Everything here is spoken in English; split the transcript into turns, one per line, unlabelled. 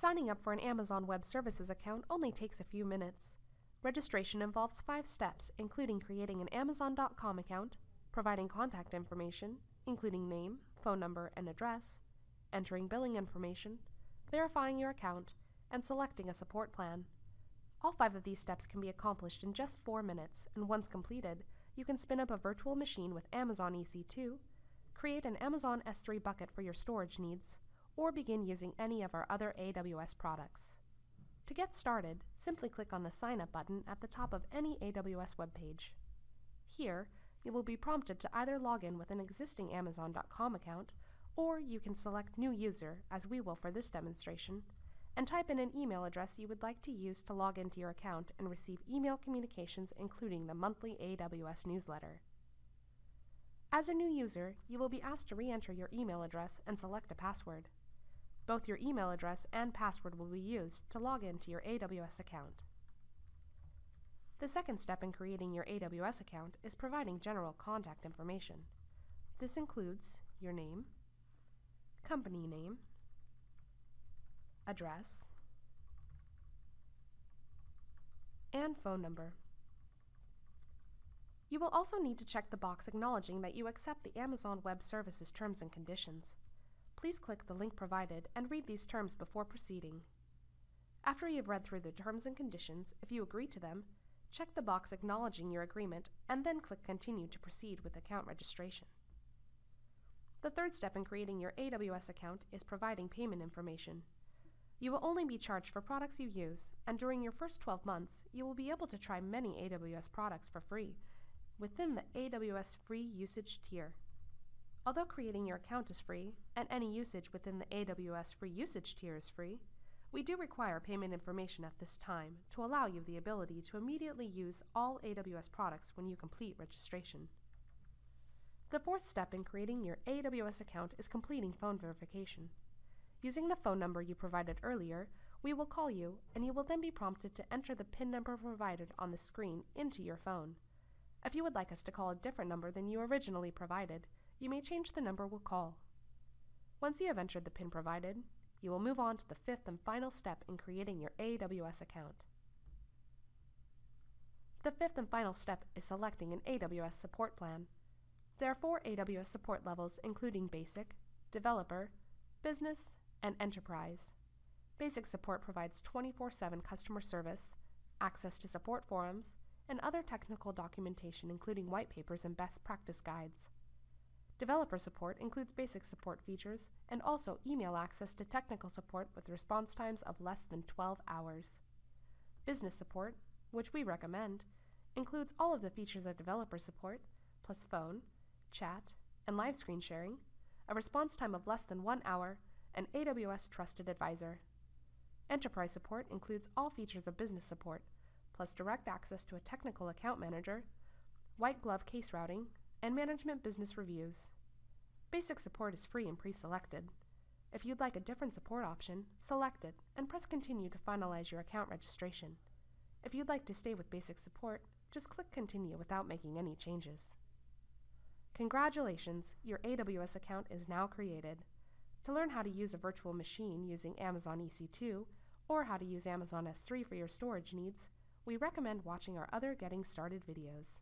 Signing up for an Amazon Web Services account only takes a few minutes. Registration involves five steps, including creating an Amazon.com account, providing contact information, including name, phone number, and address, entering billing information, verifying your account, and selecting a support plan. All five of these steps can be accomplished in just four minutes, and once completed, you can spin up a virtual machine with Amazon EC2, create an Amazon S3 bucket for your storage needs, or begin using any of our other AWS products. To get started, simply click on the Sign Up button at the top of any AWS webpage. Here, you will be prompted to either log in with an existing Amazon.com account, or you can select New User, as we will for this demonstration, and type in an email address you would like to use to log into your account and receive email communications including the monthly AWS newsletter. As a new user, you will be asked to re-enter your email address and select a password. Both your email address and password will be used to log into your AWS account. The second step in creating your AWS account is providing general contact information. This includes your name, company name, address, and phone number. You will also need to check the box acknowledging that you accept the Amazon Web Services terms and conditions. Please click the link provided and read these terms before proceeding. After you have read through the terms and conditions, if you agree to them, check the box acknowledging your agreement and then click Continue to proceed with account registration. The third step in creating your AWS account is providing payment information. You will only be charged for products you use, and during your first 12 months, you will be able to try many AWS products for free within the AWS free usage tier. Although creating your account is free, and any usage within the AWS free usage tier is free, we do require payment information at this time to allow you the ability to immediately use all AWS products when you complete registration. The fourth step in creating your AWS account is completing phone verification. Using the phone number you provided earlier, we will call you and you will then be prompted to enter the PIN number provided on the screen into your phone. If you would like us to call a different number than you originally provided, you may change the number we'll call. Once you have entered the PIN provided, you will move on to the fifth and final step in creating your AWS account. The fifth and final step is selecting an AWS support plan. There are four AWS support levels including Basic, Developer, Business, and Enterprise. Basic support provides 24-7 customer service, access to support forums, and other technical documentation including white papers and best practice guides. Developer support includes basic support features and also email access to technical support with response times of less than 12 hours. Business support, which we recommend, includes all of the features of developer support, plus phone, chat, and live screen sharing, a response time of less than one hour, and AWS Trusted Advisor. Enterprise support includes all features of business support, plus direct access to a technical account manager, white glove case routing, and management business reviews. Basic support is free and pre-selected. If you'd like a different support option, select it and press continue to finalize your account registration. If you'd like to stay with basic support, just click continue without making any changes. Congratulations, your AWS account is now created. To learn how to use a virtual machine using Amazon EC2 or how to use Amazon S3 for your storage needs, we recommend watching our other Getting Started videos.